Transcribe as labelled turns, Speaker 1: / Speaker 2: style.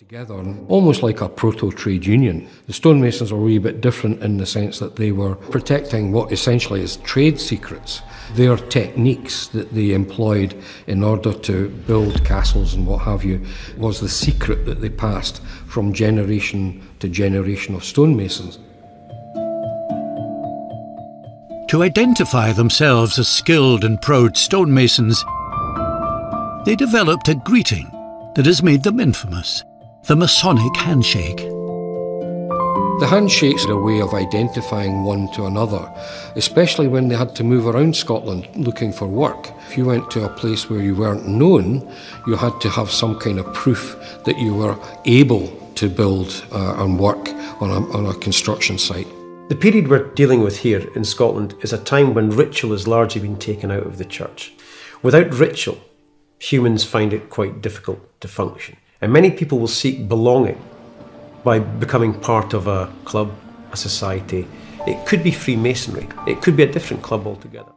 Speaker 1: together, almost like a proto trade union. The stonemasons were a wee bit different in the sense that they were protecting what essentially is trade secrets. Their techniques that they employed in order to build castles and what have you was the secret that they passed from generation to generation of stonemasons.
Speaker 2: To identify themselves as skilled and proud stonemasons, they developed a greeting that has made them infamous the Masonic handshake.
Speaker 1: The handshakes are a way of identifying one to another, especially when they had to move around Scotland looking for work. If you went to a place where you weren't known, you had to have some kind of proof that you were able to build uh, and work on a, on a construction site.
Speaker 3: The period we're dealing with here in Scotland is a time when ritual has largely been taken out of the church. Without ritual, humans find it quite difficult to function. And many people will seek belonging by becoming part of a club, a society. It could be Freemasonry, it could be a different club altogether.